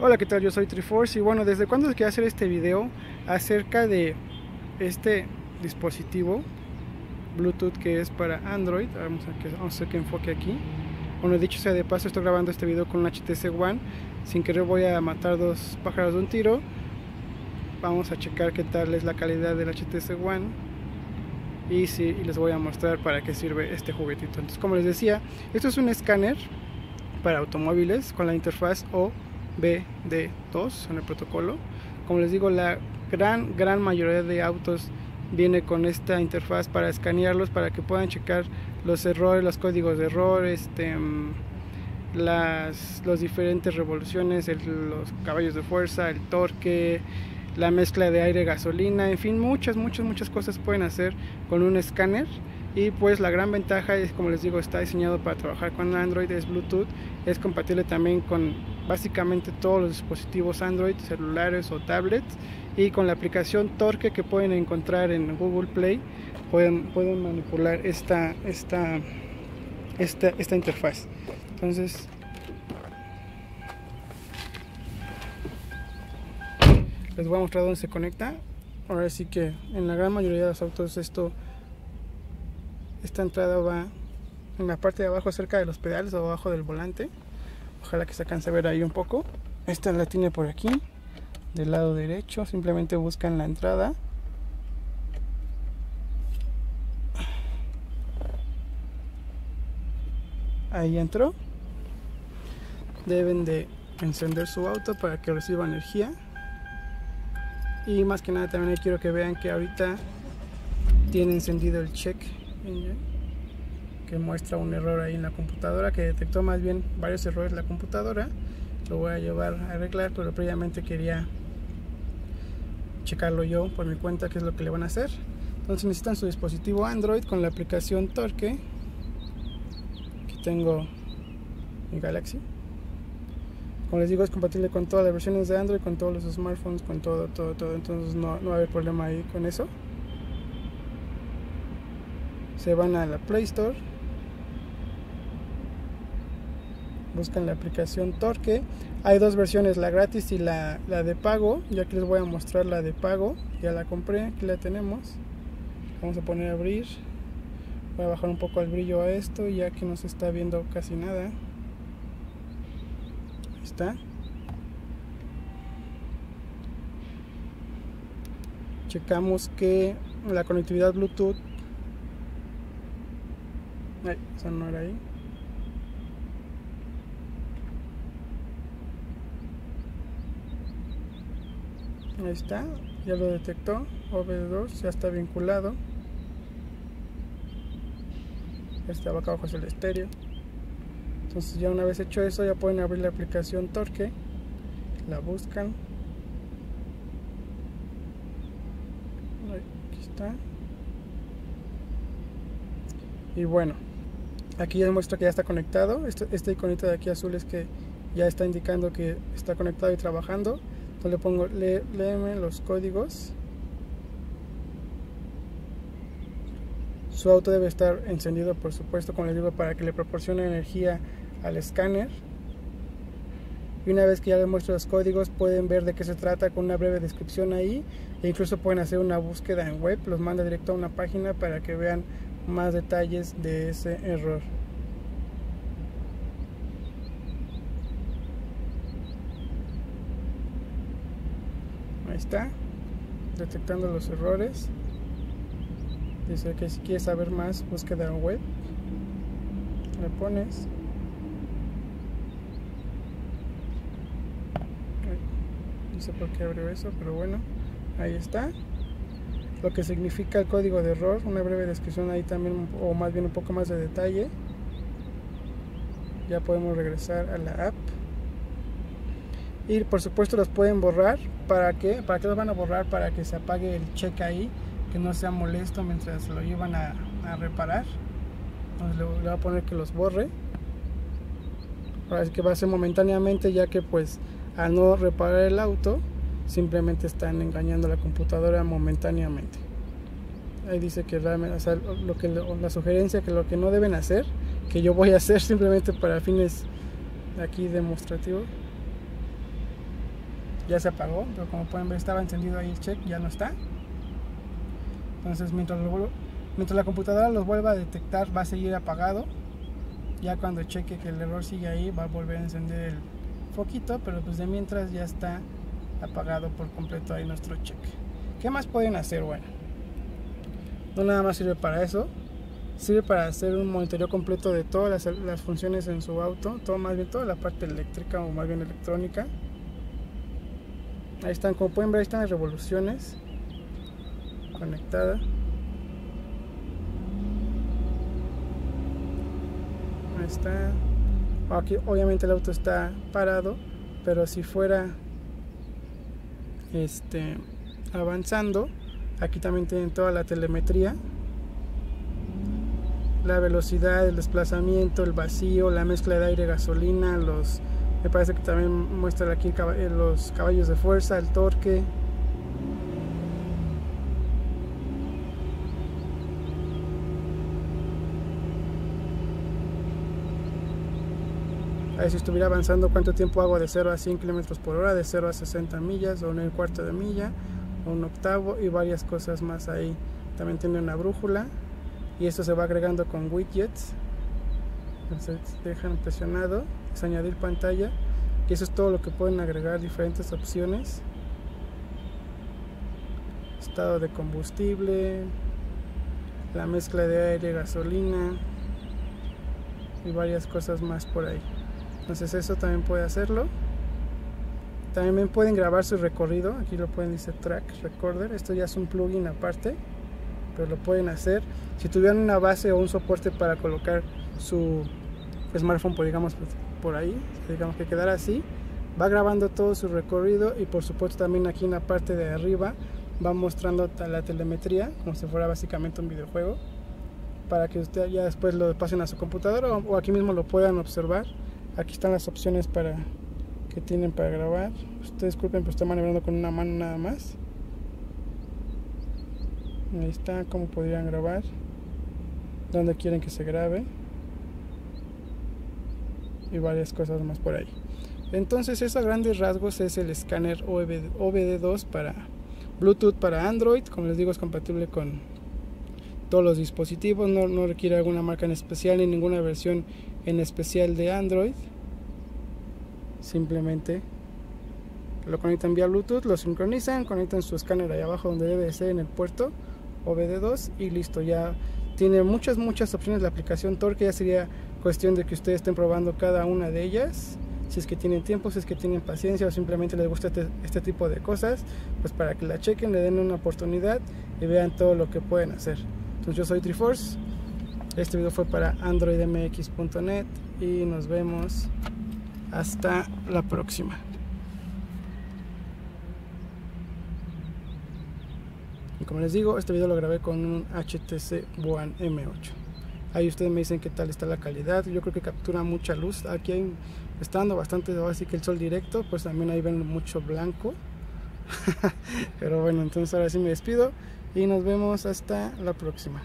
Hola, ¿qué tal? Yo soy Triforce y bueno, ¿desde cuándo quería hacer este video acerca de este dispositivo Bluetooth que es para Android? Vamos a, que, vamos a hacer que enfoque aquí. Bueno, dicho sea de paso, estoy grabando este video con un HTC One. Sin querer voy a matar dos pájaros de un tiro. Vamos a checar qué tal es la calidad del HTC One. Y, sí, les voy a mostrar para qué sirve este juguetito. Entonces, como les decía, esto es un escáner para automóviles con la interfaz OBD2 en el protocolo. Como les digo, la gran, gran mayoría de autos viene con esta interfaz para escanearlos, para que puedan checar los errores, los códigos de error, este, las diferentes revoluciones, los caballos de fuerza, el torque, la mezcla de aire gasolina, en fin, muchas, muchas, muchas cosas pueden hacer con un escáner y pues la gran ventaja es como les digo está diseñado para trabajar con Android es Bluetooth es compatible también con básicamente todos los dispositivos Android celulares o tablets y con la aplicación Torque que pueden encontrar en Google Play pueden, pueden manipular esta, esta, esta, esta interfaz. Entonces les voy a mostrar dónde se conecta. Ahora sí que en la gran mayoría de los autos esto esta entrada va en la parte de abajo cerca de los pedales o abajo del volante. Ojalá que se alcance a ver ahí un poco. Esta la tiene por aquí del lado derecho. Simplemente buscan la entrada. Ahí entró. Deben de encender su auto para que reciba energía. Y más que nada también quiero que vean que ahorita tiene encendido el check que muestra un error ahí en la computadora que detectó más bien varios errores en la computadora lo voy a llevar a arreglar pero previamente quería checarlo yo por mi cuenta qué es lo que le van a hacer. Entonces necesitan su dispositivo Android con la aplicación Torque. Aquí tengo mi Galaxy. Como les digo es compatible con todas las versiones de Android con todos los smartphones con todo todo todo. Entonces no, no va a haber problema ahí con eso se van a la Play Store buscan la aplicación Torque. Hay dos versiones la gratis y la, la, de pago. Ya que les voy a mostrar la de pago. Ya la compré aquí la tenemos. Vamos a poner a abrir. Voy a bajar un poco el brillo a esto ya que no se está viendo casi nada. Ahí está. Checamos que la conectividad bluetooth Ay, eso no era ahí. Ahí está, ya lo detectó. OB2 ya está vinculado. Este abajo abajo es el estéreo. Entonces ya una vez hecho eso ya pueden abrir la aplicación Torque. La buscan. Aquí está. Y bueno, aquí ya muestra que ya está conectado. Este, este, iconito de aquí azul es que ya está indicando que está conectado y trabajando. Entonces le pongo le, los códigos. Su auto debe estar encendido por supuesto como les digo para que le proporcione energía al escáner. Y una vez que ya les muestro los códigos pueden ver de qué se trata con una breve descripción ahí. E incluso pueden hacer una búsqueda en web los manda directo a una página para que vean más detalles de ese error. Ahí está, detectando los errores. Dice que si quieres saber más, búsqueda en web. Le pones. No sé por qué abrió eso, pero bueno, ahí está lo que significa el código de error, una breve descripción ahí también, o más bien un poco más de detalle. Ya podemos regresar a la app. Y por supuesto los pueden borrar. ¿Para qué? ¿Para qué los van a borrar? Para que se apague el check ahí, que no sea molesto mientras lo llevan a, a reparar. Entonces le, voy a poner que los borre. Ahora es que va a ser momentáneamente ya que pues al no reparar el auto simplemente están engañando a la computadora momentáneamente. Ahí dice que sea, lo que la sugerencia que lo que no deben hacer, que yo voy a hacer simplemente para fines aquí demostrativos. ya se apagó pero como pueden ver estaba encendido ahí el check ya no está entonces mientras, mientras la computadora los vuelva a detectar va a seguir apagado ya cuando cheque que el error sigue ahí va a volver a encender el foquito pero pues de mientras ya está apagado por completo ahí nuestro check ¿qué más pueden hacer? bueno no nada más sirve para eso. Sirve para hacer un monitoreo completo de todas las, funciones en su auto todo más bien toda la parte eléctrica o más bien electrónica. Ahí están como pueden ver están las revoluciones conectadas. Ahí está. Aquí obviamente el auto está parado pero si fuera este avanzando aquí también tienen toda la telemetría la velocidad, el desplazamiento, el vacío, la mezcla de aire, gasolina, los me parece que también muestra aquí eh, los caballos de fuerza, el torque. Ahí si estuviera avanzando cuánto tiempo hago de 0 a 100 km por hora, de 0 a 60 millas o un cuarto de milla o un octavo y varias cosas más ahí. También tiene una brújula y esto se va agregando con widgets. Entonces dejan presionado es añadir pantalla y eso es todo lo que pueden agregar diferentes opciones. Estado de combustible la mezcla de aire gasolina y varias cosas más por ahí entonces eso también puede hacerlo también pueden grabar su recorrido aquí lo pueden dice track recorder esto ya es un plugin aparte pero lo pueden hacer. Si tuvieran una base o un soporte para colocar su smartphone, por, digamos, por ahí, digamos que quedara así, va grabando todo su recorrido y por supuesto también aquí en la parte de arriba va mostrando la telemetría, como si fuera básicamente un videojuego, para que usted ya después lo pasen a su computadora o, aquí mismo lo puedan observar. Aquí están las opciones para que tienen para grabar. Ustedes disculpen, pero estoy maniobrando con una mano nada más. Ahí está cómo podrían grabar. Donde quieren que se grabe. Y varias cosas más por ahí. Entonces eso a grandes rasgos es el escáner OBD2 para Bluetooth para Android. Como les digo es compatible con todos los dispositivos. No, no requiere alguna marca en especial ni ninguna versión en especial de Android. Simplemente lo conectan vía Bluetooth, lo sincronizan, conectan su escáner ahí abajo donde debe ser en el puerto OBD2 y listo, ya tiene muchas, muchas opciones la aplicación Torque, ya sería cuestión de que ustedes estén probando cada una de ellas, si es que tienen tiempo, si es que tienen paciencia o simplemente les gusta este, este tipo de cosas, pues para que la chequen, le den una oportunidad y vean todo lo que pueden hacer. Entonces yo soy Triforce, este video fue para androidmx.net y nos vemos hasta la próxima. como les digo, este video lo grabé con un HTC One M8. Ahí ustedes me dicen qué tal está la calidad. Yo creo que captura mucha luz. Aquí hay, está bastante, así que el sol directo, pues también ahí ven mucho blanco. Pero bueno, entonces ahora sí me despido y nos vemos hasta la próxima.